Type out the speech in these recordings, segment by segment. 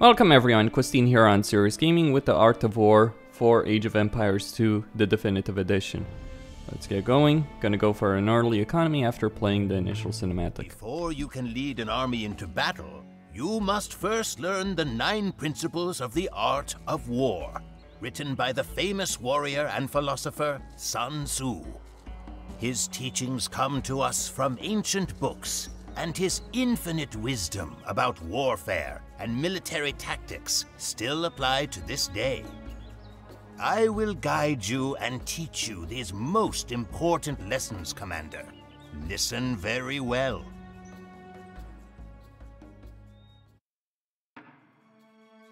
Welcome everyone, Costin here on Serious Gaming with the Art of War for Age of Empires 2, the definitive edition. Let's get going. Gonna go for an early economy after playing the initial cinematic. Before you can lead an army into battle, you must first learn the nine principles of the art of war, written by the famous warrior and philosopher Sun Tzu. His teachings come to us from ancient books, and his infinite wisdom about warfare and military tactics still apply to this day. I will guide you and teach you these most important lessons, Commander. Listen very well.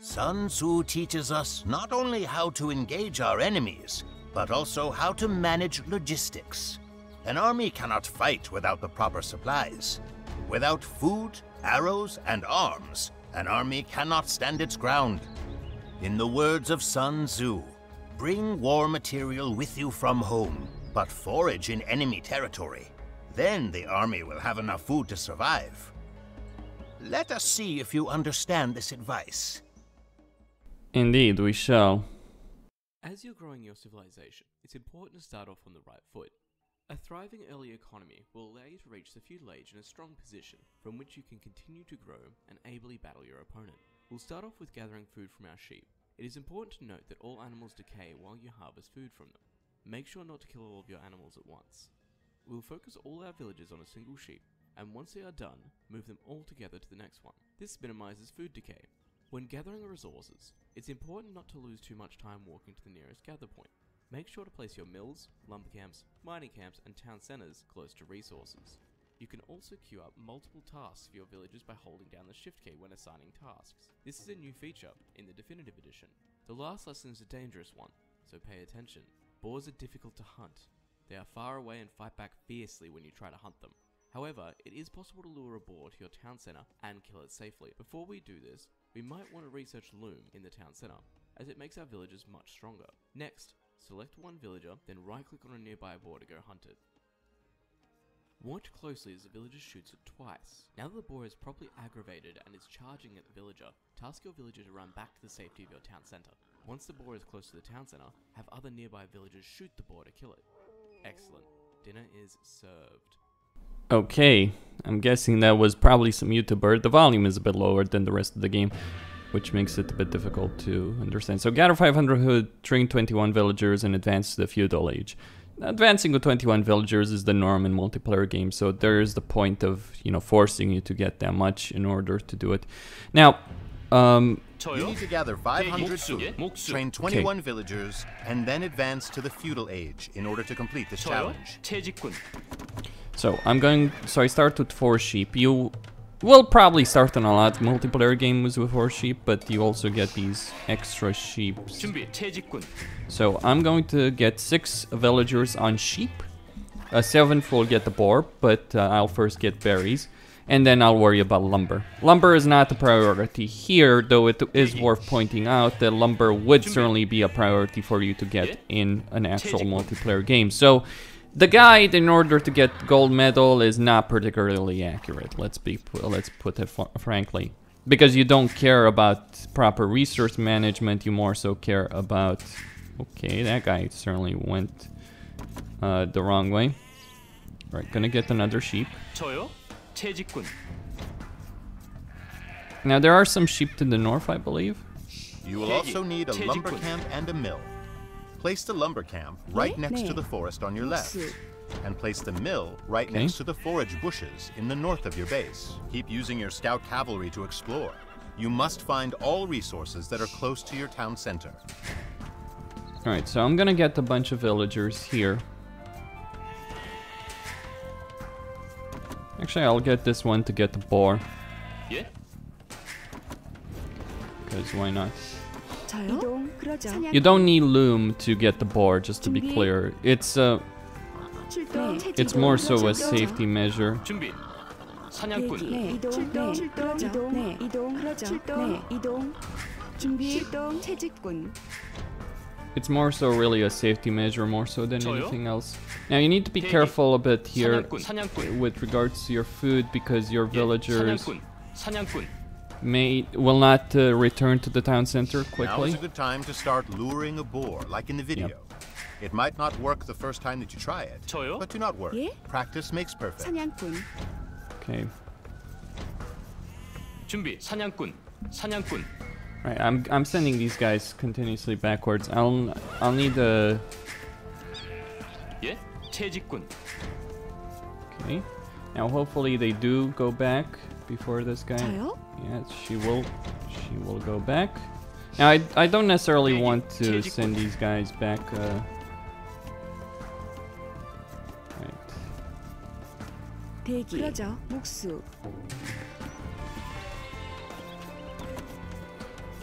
Sun Tzu teaches us not only how to engage our enemies, but also how to manage logistics. An army cannot fight without the proper supplies. Without food, arrows, and arms, an army cannot stand its ground. In the words of Sun Tzu, bring war material with you from home, but forage in enemy territory. Then the army will have enough food to survive. Let us see if you understand this advice. Indeed, we shall. As you're growing your civilization, it's important to start off on the right foot. A thriving early economy will allow you to reach the feudal age in a strong position from which you can continue to grow and ably battle your opponent. We'll start off with gathering food from our sheep. It is important to note that all animals decay while you harvest food from them. Make sure not to kill all of your animals at once. We'll focus all our villages on a single sheep, and once they are done, move them all together to the next one. This minimizes food decay. When gathering resources, it's important not to lose too much time walking to the nearest gather point. Make sure to place your mills, lumber camps, mining camps, and town centers close to resources. You can also queue up multiple tasks for your villagers by holding down the shift key when assigning tasks. This is a new feature in the definitive edition. The last lesson is a dangerous one, so pay attention. Boars are difficult to hunt. They are far away and fight back fiercely when you try to hunt them. However, it is possible to lure a boar to your town center and kill it safely. Before we do this, we might want to research loom in the town center, as it makes our villagers much stronger. Next, Select one villager, then right click on a nearby boar to go hunt it. Watch closely as the villager shoots it twice. Now that the boar is properly aggravated and is charging at the villager, task your villager to run back to the safety of your town center. Once the boar is close to the town center, have other nearby villagers shoot the boar to kill it. Excellent. Dinner is served. Okay, I'm guessing that was probably some YouTuber. The volume is a bit lower than the rest of the game which makes it a bit difficult to understand. So gather 500 hood, train 21 villagers, and advance to the feudal age. Advancing with 21 villagers is the norm in multiplayer games, so there is the point of, you know, forcing you to get that much in order to do it. Now, um, you need to gather 500 food, train 21 okay. villagers, and then advance to the feudal age in order to complete this challenge. So I'm going. So I start with four sheep. You We'll probably start on a lot multiplayer games with horse sheep, but you also get these extra sheep. So I'm going to get six villagers on sheep. A seventh will get the boar, but uh, I'll first get berries. And then I'll worry about lumber. Lumber is not the priority here, though it is worth pointing out that lumber would certainly be a priority for you to get in an actual multiplayer game. So the guide, in order to get gold medal, is not particularly accurate. Let's be let's put it frankly, because you don't care about proper resource management. You more so care about. Okay, that guy certainly went uh, the wrong way. Right, gonna get another sheep. Now there are some sheep to the north, I believe. You will also need a lumber camp and a mill. Place the lumber camp right next to the forest on your left, and place the mill right okay. next to the forage bushes in the north of your base. Keep using your scout cavalry to explore. You must find all resources that are close to your town center. Alright, so I'm gonna get a bunch of villagers here. Actually, I'll get this one to get the boar. Yeah? Because why not? You don't need loom to get the boar, just to be clear. It's uh, it's more so a safety measure. It's more so really a safety measure more so than anything else. Now you need to be careful a bit here with regards to your food because your villagers may will not uh, return to the town center Now quickly. is a good time to start luring a boar, like in the video. It might not work the first time that you try it, 저요? but do not worry. 예? Practice makes perfect. 사냥꾼 Okay. 준비. 사냥꾼. 사냥꾼. Right, I'm I'm sending these guys continuously backwards. I'll I'll need a 예? 채집꾼. okay. Now hopefully they do go back before this guy. 저요? Yeah, she will she will go back. Now I I don't necessarily Hey, want to Chichi- send these guys back uh Right. 대기 그러죠 목수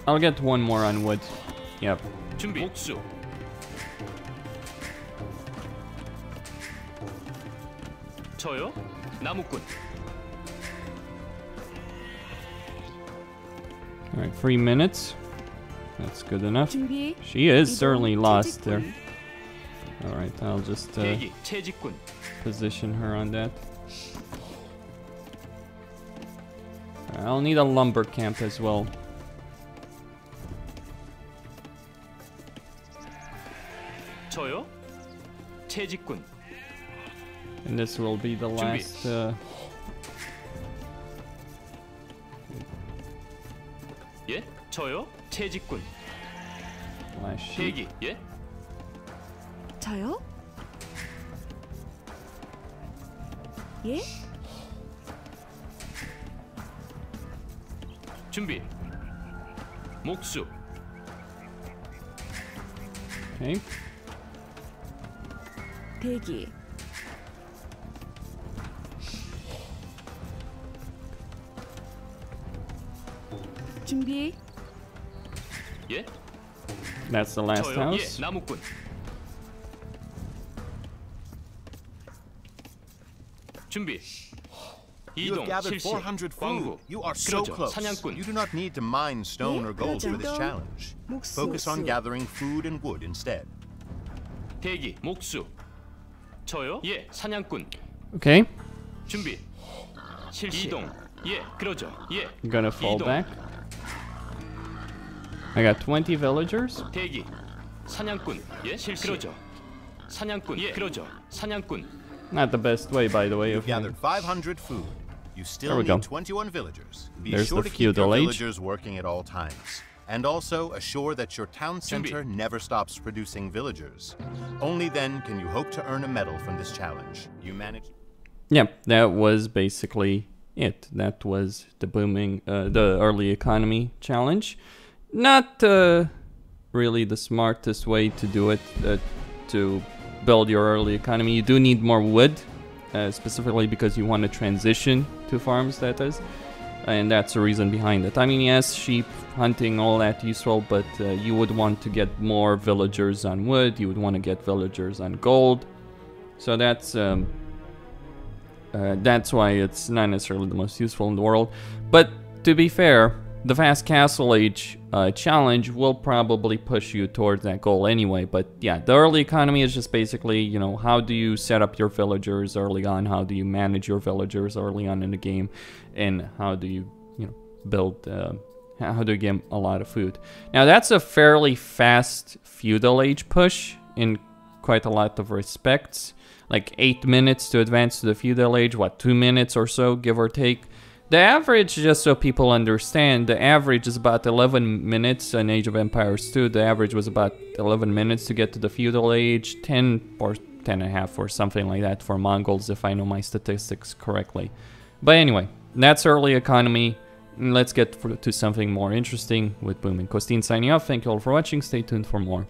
I'll get one more on wood. Yep. 준비. 목수. 저요? 나무꾼. Alright, three minutes. That's good enough. 준비 She is 이동, certainly lost there. 채집꾼. Alright, I'll just uh, 대기. 채집꾼. position her on that. I'll need a lumber camp as well. 저요? 채집꾼. And this will be the 준비. last uh, 예? 저요? sheep. 대기. 예? 저요? 예? 준비. 목수. Okay. 대기 준비 예? That's the last 저요? 예. house. 나무꾼. 준비. You have 이동. gathered 실시. 400 food. 광고. You are so 그러죠. close. 사냥꾼. You do not need to mine stone 예? or gold for this 그러죠. challenge. 목수, Focus on 목수. gathering food and wood instead. 대기. 목수. 저요? 예. 사냥꾼. Okay. 준비. 실시. 이동. 예. 그러죠. 예. I'm gonna fall 이동. back. I got 20 villagers. 대기. 사냥꾼. 예. 실시. 그러죠. 사냥꾼. 예. 그러죠. 사냥꾼. Not the best way, by the way. You've Of gathered 500 food. You There still we need go. 21 villagers. Be There's sure the to keep your feudal age. villagers working at all times. And also assure that your town 준비. center never stops producing villagers. Only then can you hope to earn a medal from this challenge. You manage. Yeah, that was basically it. That was the booming, uh, the early economy challenge. Not uh, really the smartest way to do it uh, to build your early economy. You do need more wood, uh, specifically because you want to transition to farms. That is, and that's the reason behind it. I mean, yes, sheep hunting, all that useful, but uh, you would want to get more villagers on wood. You would want to get villagers on gold. So that's um, uh, that's why it's not necessarily the most useful in the world. But to be fair, the Fast Castle Age uh, challenge will probably push you towards that goal anyway. But yeah, the early economy is just basically, you know, how do you set up your villagers early on? How do you manage your villagers early on in the game? And how do you, you know, build, uh, how do you get a lot of food? Now, that's a fairly fast feudal age push in quite a lot of respects. Like eight minutes to advance to the feudal age, what, two minutes or so, give or take. The average, just so people understand, the average is about 11 minutes in Age of Empires 2. The average was about 11 minutes to get to the feudal age, 10 or 10 and a half or something like that for Mongols, if I know my statistics correctly. But anyway, that's early economy. Let's get to something more interesting with Booming Costin signing off. Thank you all for watching. Stay tuned for more.